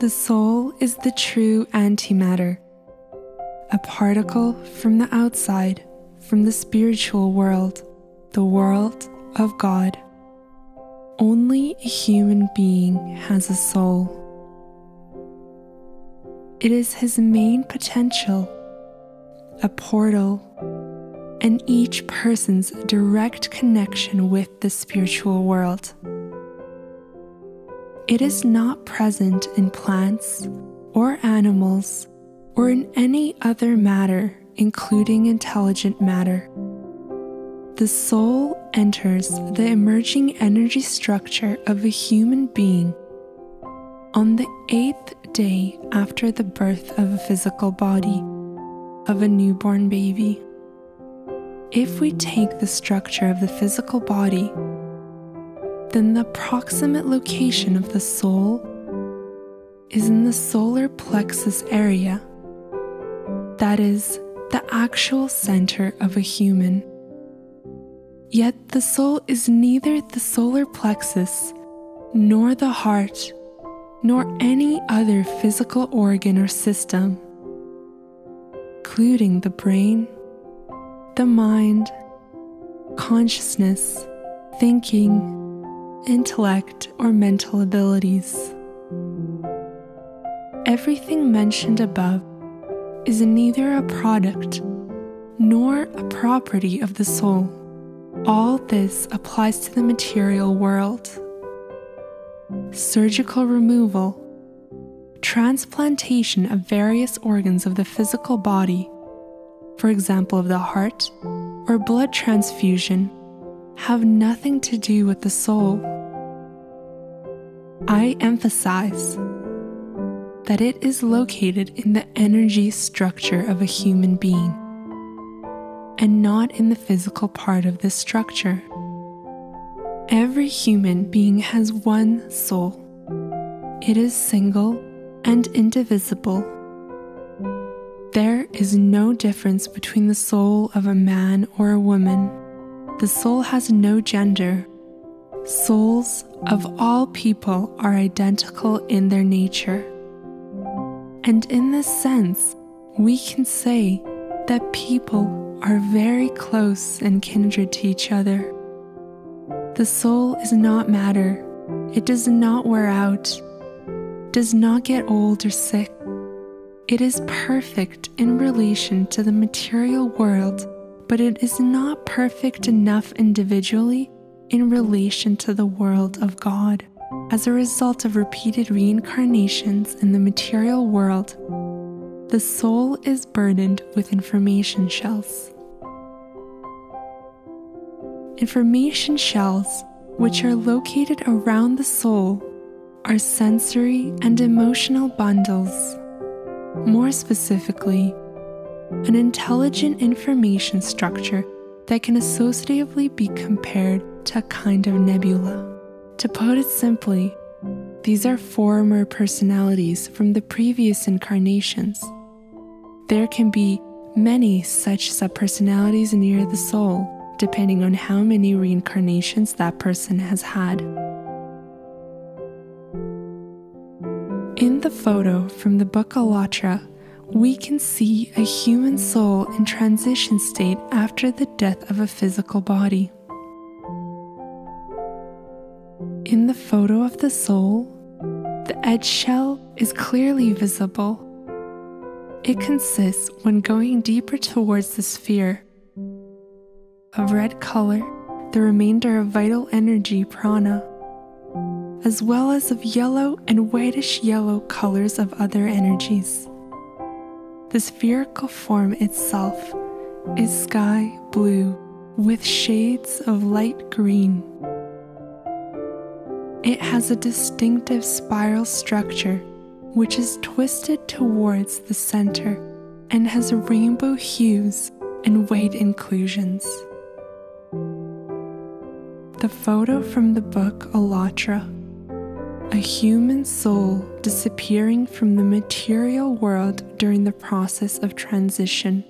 The soul is the true antimatter, a particle from the outside, from the spiritual world, the world of God. Only a human being has a soul. It is his main potential, a portal, and each person's direct connection with the spiritual world. It is not present in plants or animals or in any other matter, including intelligent matter. The soul enters the emerging energy structure of a human being on the eighth day after the birth of a physical body of a newborn baby. If we take the structure of the physical body then the proximate location of the soul is in the solar plexus area. That is the actual center of a human. Yet the soul is neither the solar plexus, nor the heart, nor any other physical organ or system, including the brain, the mind, consciousness, thinking, intellect, or mental abilities. Everything mentioned above is neither a product nor a property of the soul. All this applies to the material world. Surgical removal, transplantation of various organs of the physical body, for example, of the heart, or blood transfusion have nothing to do with the soul. I emphasize that it is located in the energy structure of a human being and not in the physical part of this structure. Every human being has one soul. It is single and indivisible. There is no difference between the soul of a man or a woman. The soul has no gender. Souls of all people are identical in their nature. And in this sense, we can say that people are very close and kindred to each other. The soul is not matter, it does not wear out, does not get old or sick. It is perfect in relation to the material world but it is not perfect enough individually in relation to the world of God. As a result of repeated reincarnations in the material world, the soul is burdened with information shells. Information shells, which are located around the soul, are sensory and emotional bundles. More specifically, an intelligent information structure that can associatively be compared to a kind of nebula. To put it simply, these are former personalities from the previous incarnations. There can be many such subpersonalities near the soul, depending on how many reincarnations that person has had. In the photo from the book Allatra, we can see a human soul in transition state after the death of a physical body. In the photo of the soul, the edge shell is clearly visible. It consists, when going deeper towards the sphere, of red color, the remainder of vital energy prana, as well as of yellow and whitish yellow colors of other energies. The spherical form itself is sky blue with shades of light green. It has a distinctive spiral structure which is twisted towards the center and has rainbow hues and white inclusions. The photo from the book Allatra a human soul disappearing from the material world during the process of transition.